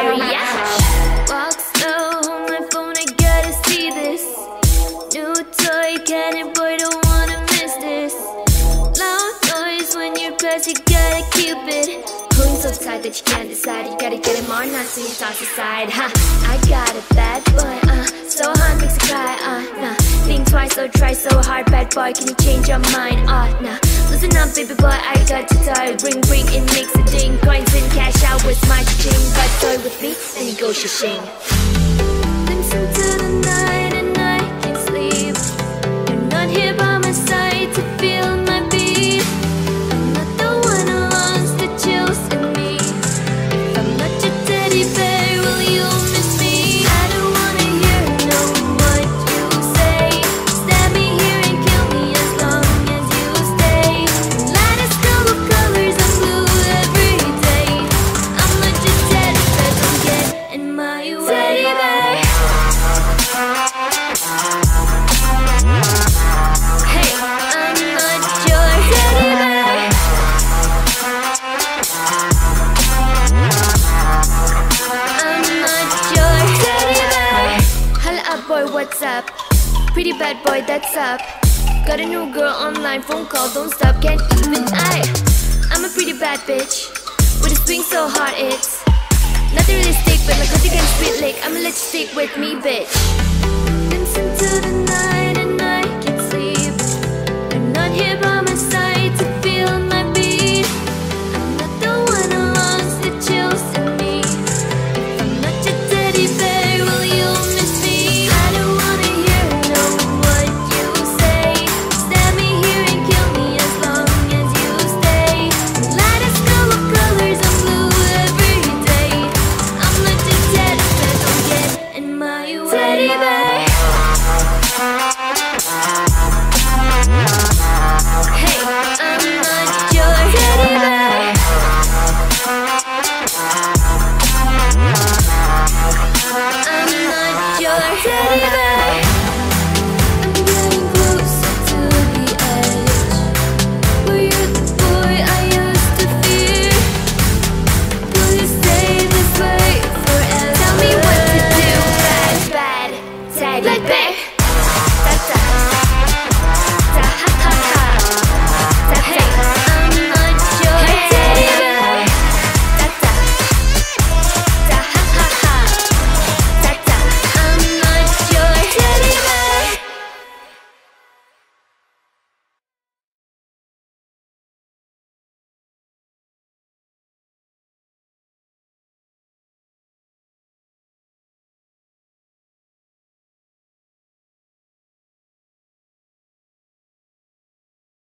Oh, yeah. Walk slow, hold my phone, I gotta see this. New toy, can it, boy, don't wanna miss this. Loud noise when you're past, you gotta keep it. Pulling so tight that you can't decide You gotta get it more, not so you toss aside, I got a bad boy, uh So hot, makes me cry, uh, nah. Think twice or try so hard, bad boy Can you change your mind, uh, nah. Listen up, baby boy, I got to die Ring, ring in 是谁？what's up. Pretty bad boy, that's up. Got a new girl online, phone call, don't stop, can't even I. I'm a pretty bad bitch, with a swing so hard it's nothing really stick, but my cookie can spit lick. I'ma let you stick with me, bitch. Dancing to the